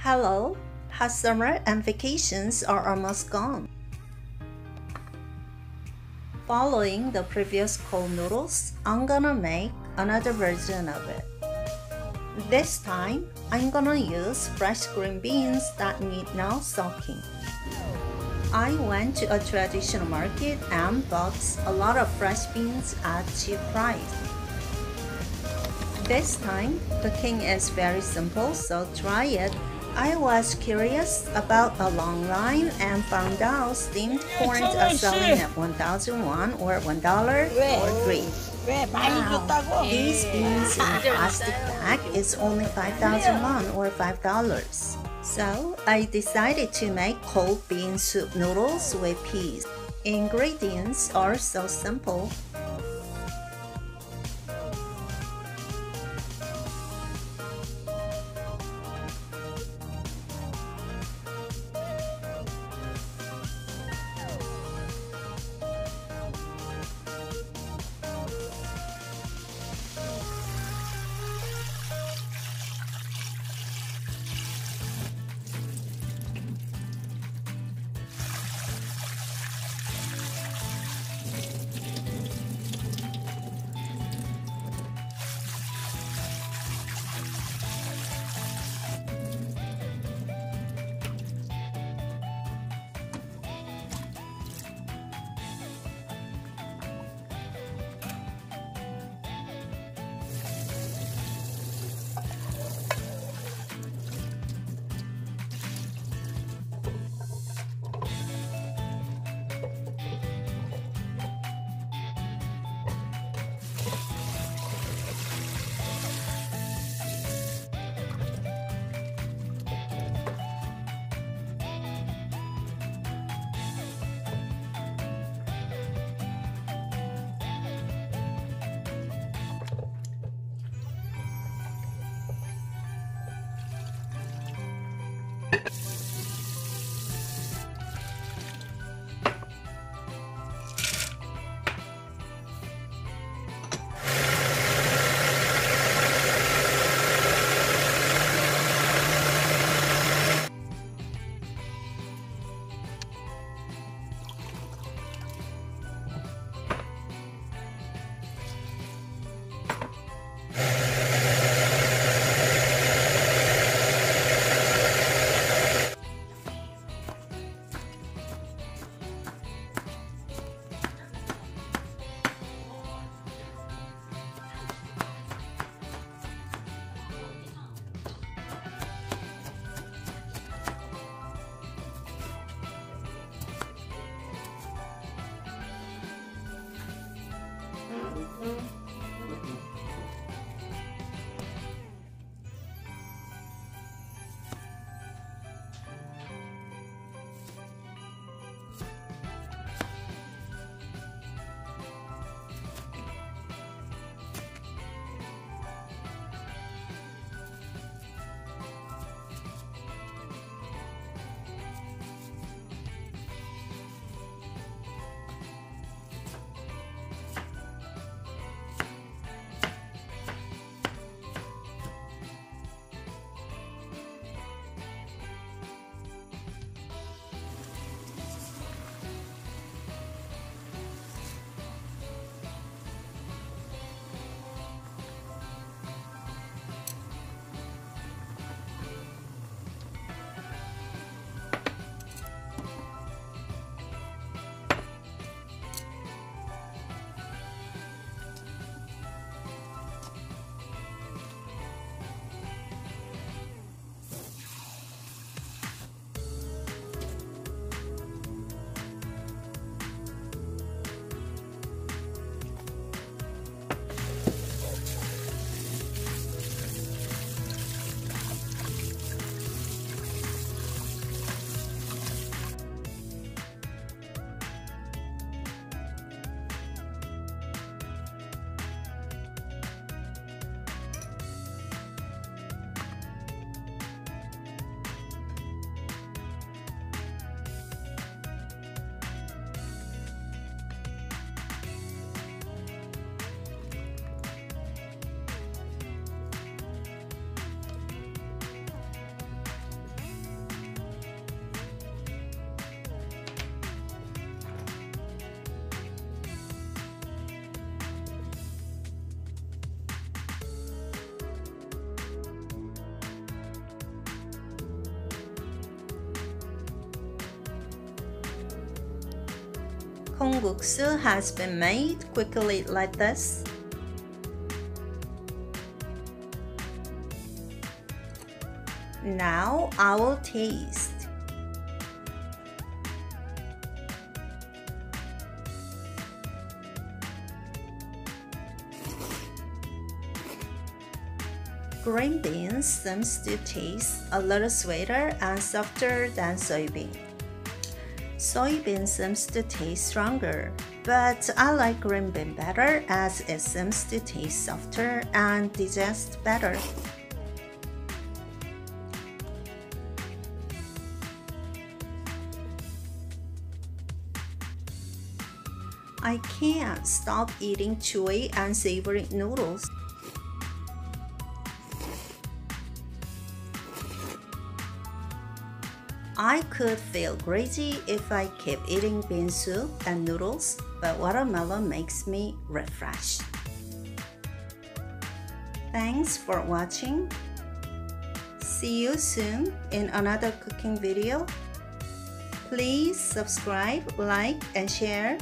Hello, hot summer and vacations are almost gone. Following the previous cold noodles, I'm gonna make another version of it. This time, I'm gonna use fresh green beans that need no soaking. I went to a traditional market and bought a lot of fresh beans at cheap price. This time, cooking is very simple, so try it I was curious about a long line and found out steamed corn are selling at 1,000 won or $1 or 3. Wow. These beans in a plastic bag is only 5,000 won or $5. So I decided to make cold bean soup noodles with peas. Ingredients are so simple Yeah. Kongguksu has been made quickly like this. Now I will taste. Green beans seems to taste a little sweeter and softer than soybean. Soybean seems to taste stronger, but I like green bean better as it seems to taste softer and digest better. I can't stop eating chewy and savory noodles. I could feel crazy if I keep eating bean soup and noodles, but watermelon makes me refreshed. Thanks for watching. See you soon in another cooking video. Please subscribe, like, and share.